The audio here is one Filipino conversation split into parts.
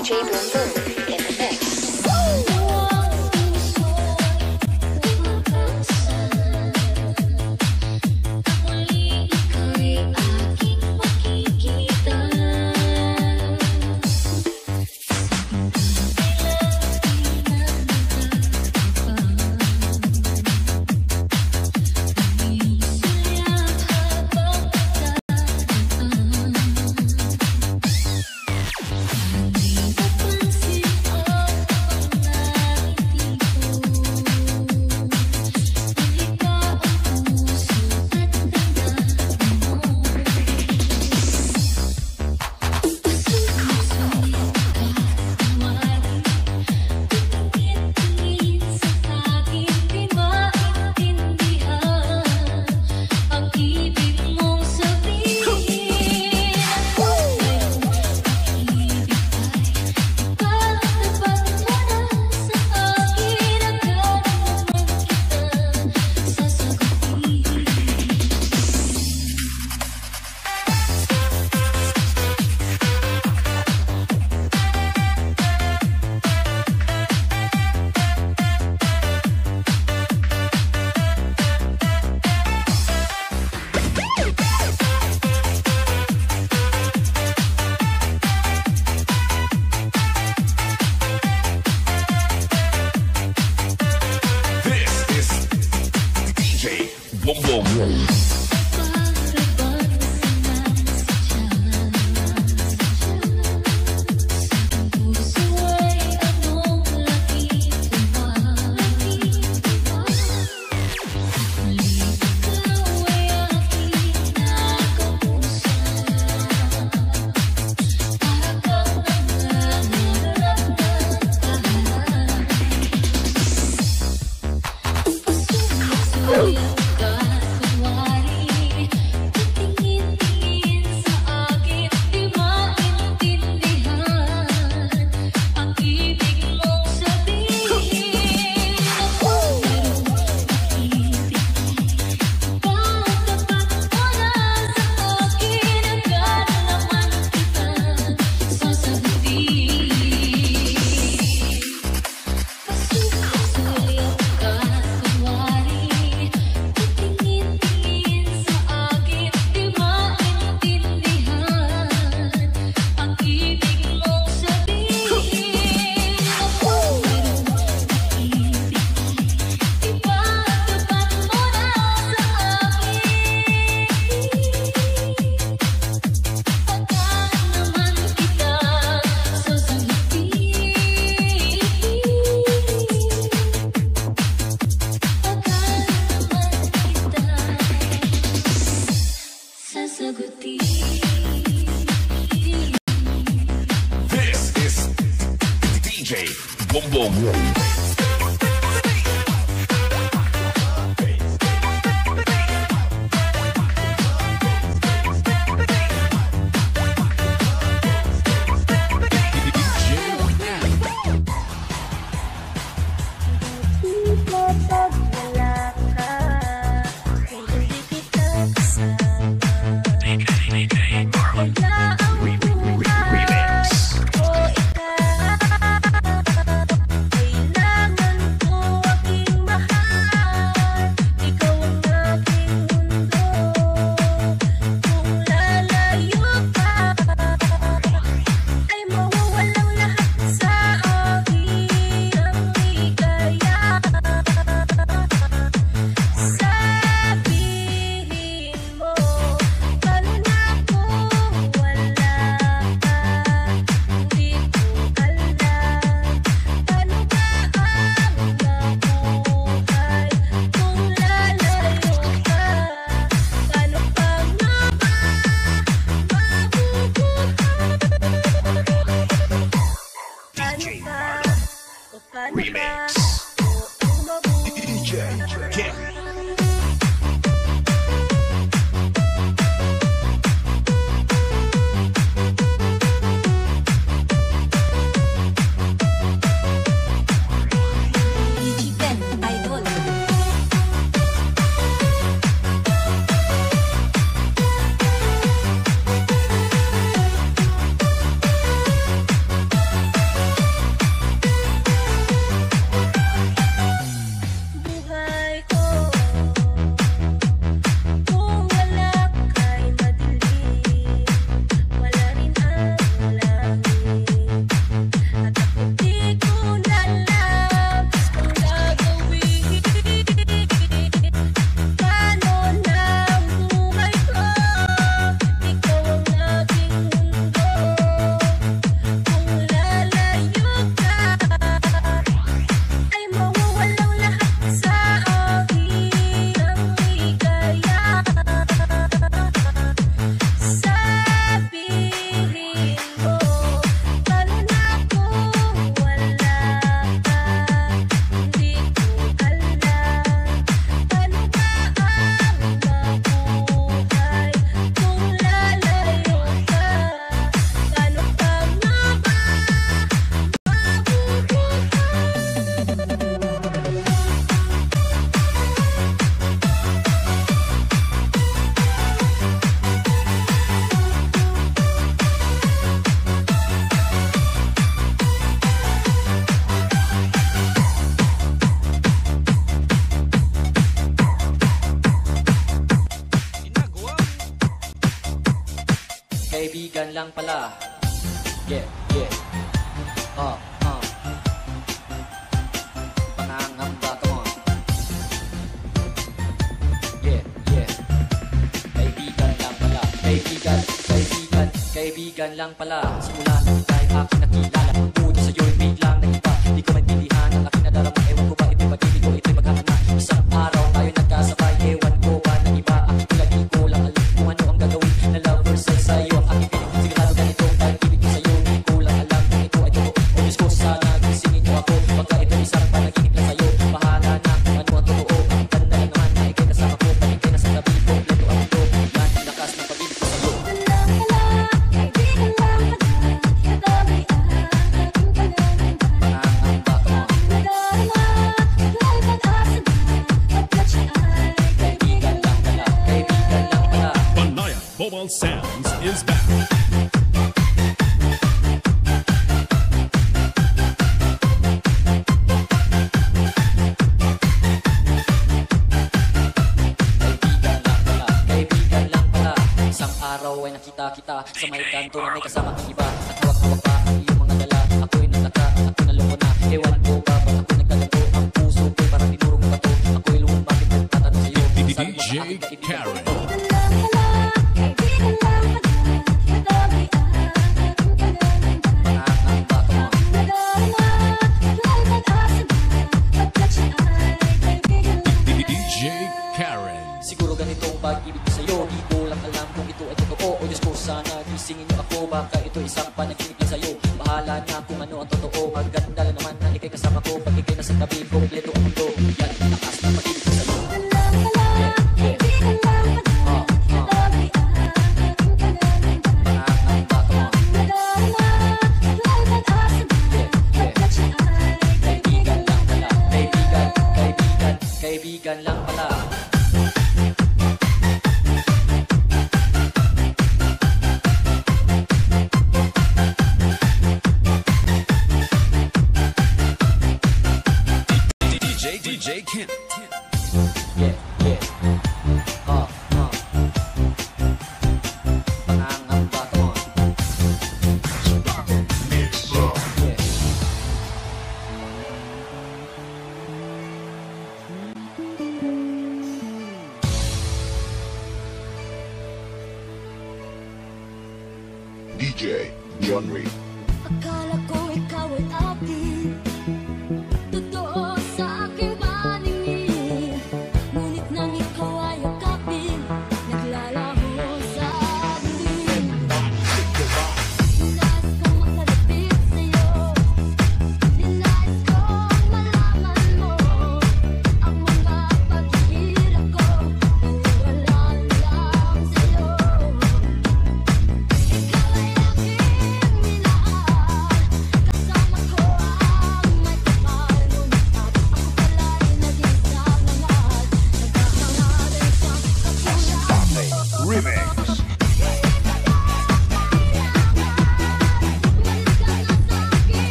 DJ Boom Boom lang pala. Yeah, yeah. Oh, oh. Pangangamba, come on. Yeah, yeah. Kaibigan lang pala. Kaibigan, kaibigan, kaibigan lang pala. Simula nung tayo aking nakita. All Sounds is back. Isang araw ay nakita kita Sa may kanto na may kasama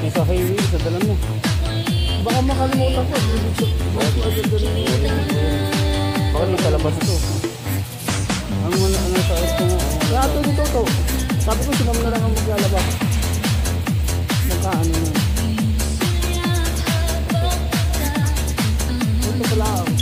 Pati sa highway, sa dalan mo. Baka makalimutan ko. Baka nasa labas ito. Ang ano, ano sa ito mo. Kaya ito dito to. Sabi ko sinam na lang ang maglalaba. Magkaano na. Ito pala ako.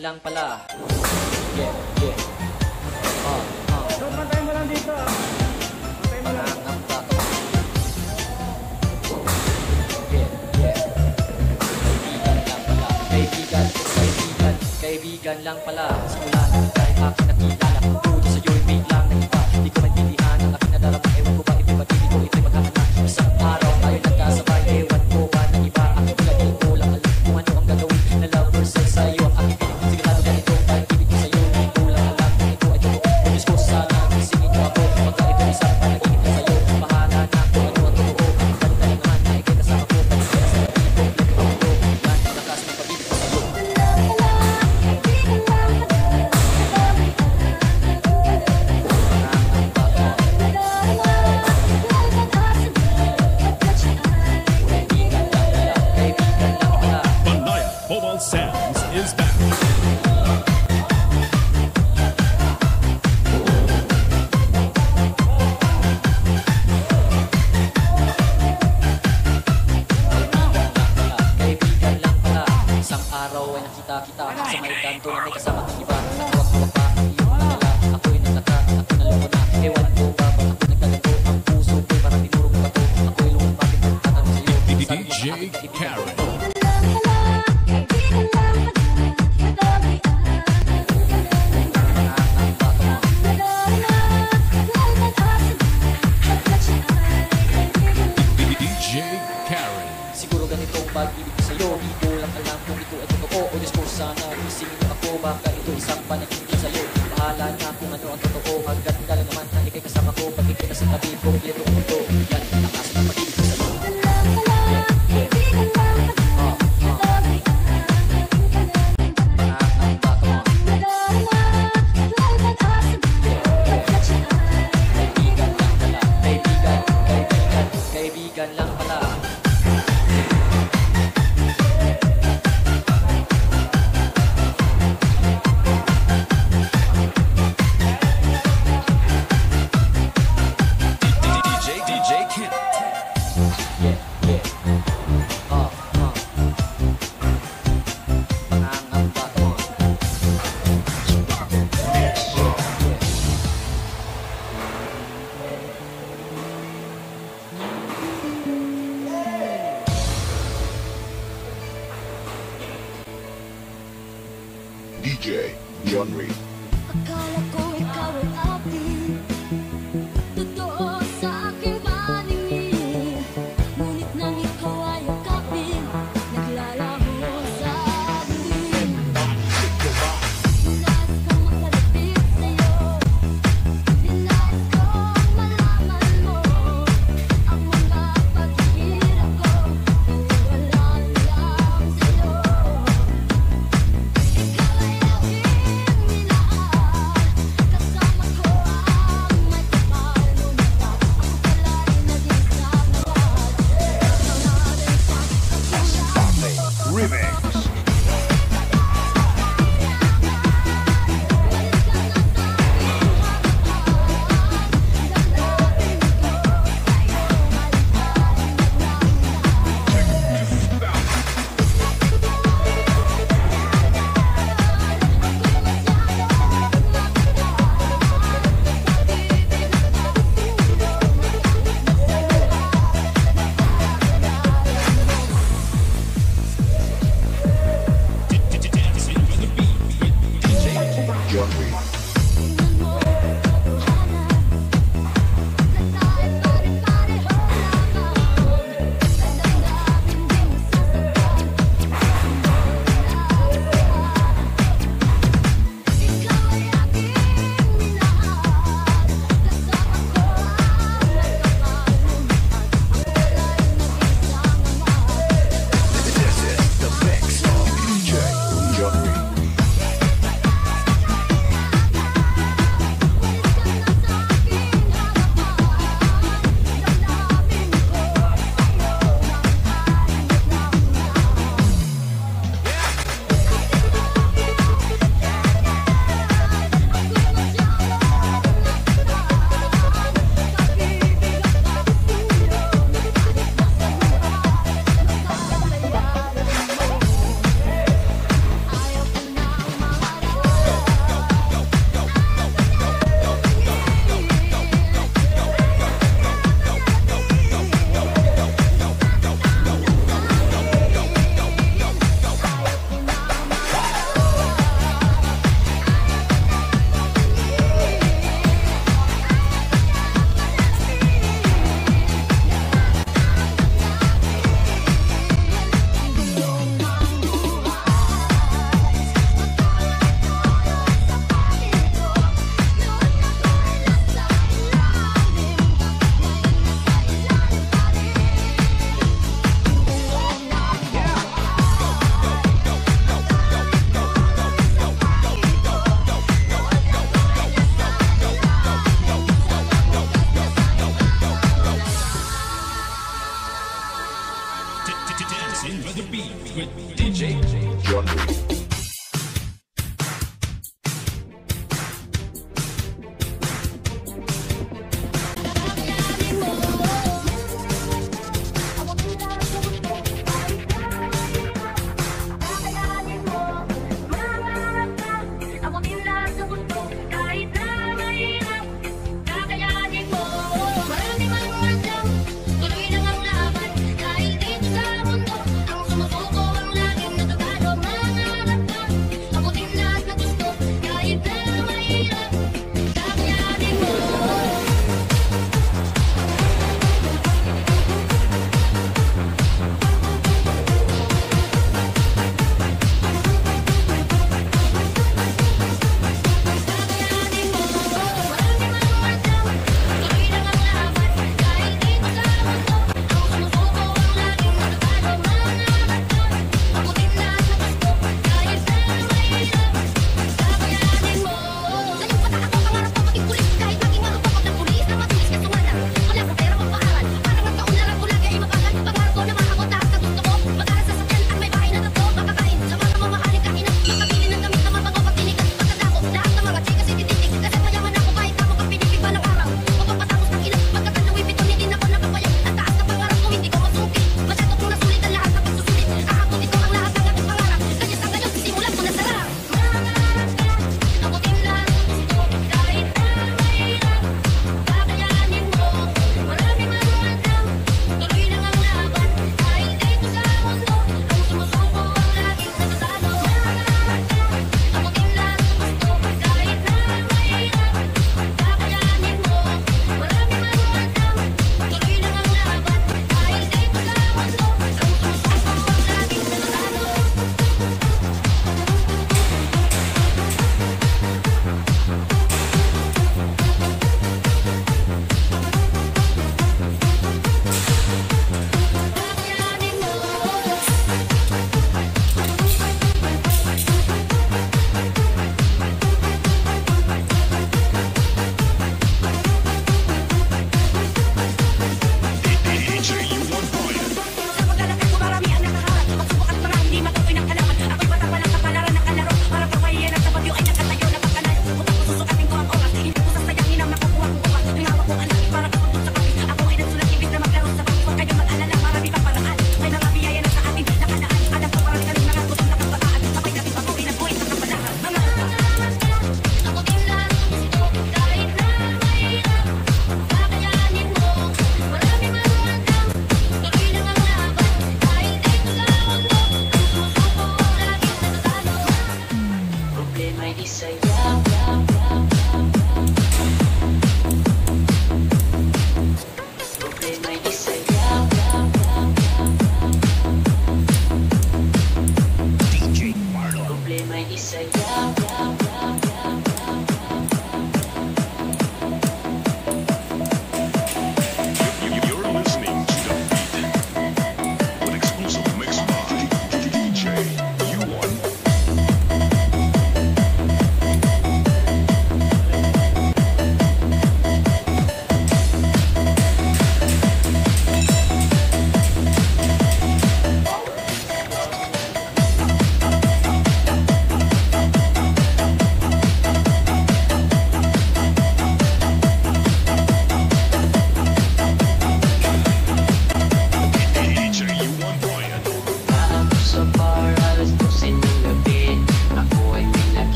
Lang pala. Yeah, yeah. Oh, oh. So, pantay mo lang dito ah. Pantay mo lang. Kaibigan lang pala.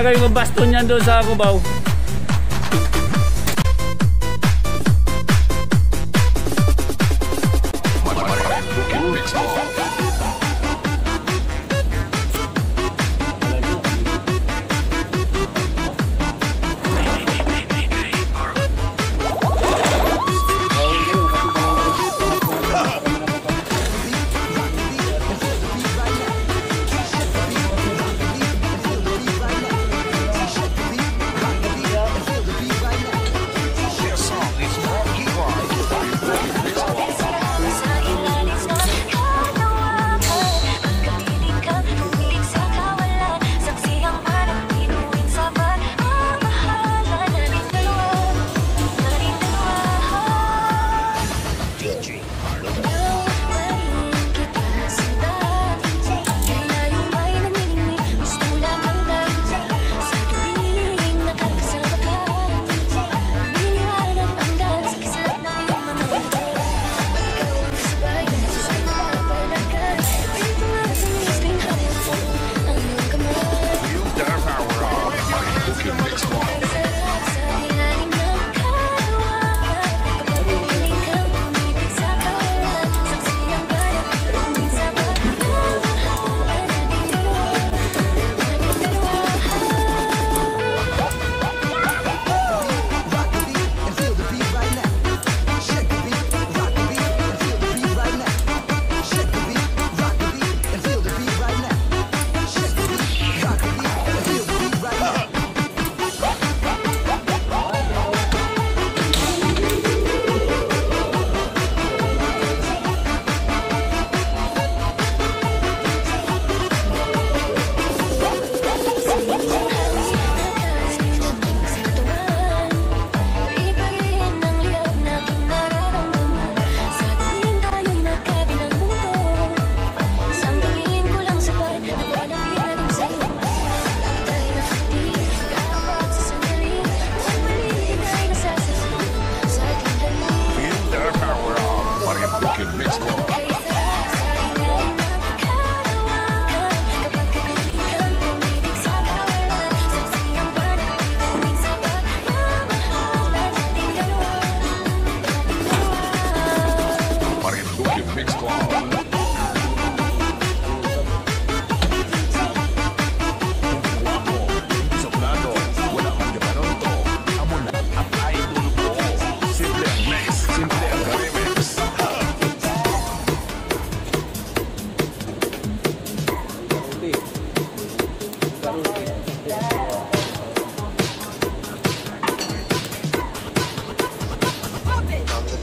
Gagawin mo baston yan doon sa Cubao?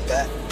that.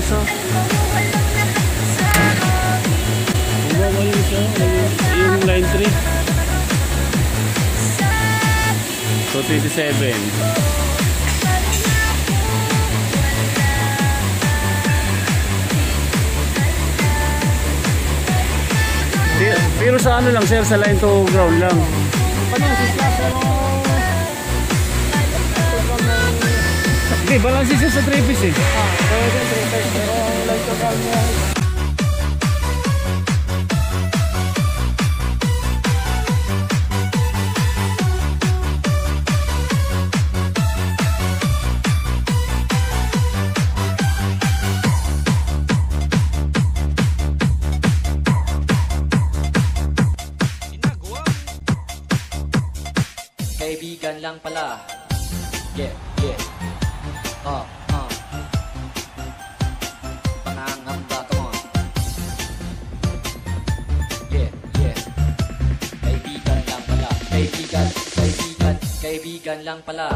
isa. Iwan mo yung isa. Yung line 3. So 27. Pero sa ano lang sir, sa line to ground lang. Lang pala.